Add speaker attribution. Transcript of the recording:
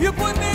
Speaker 1: You put me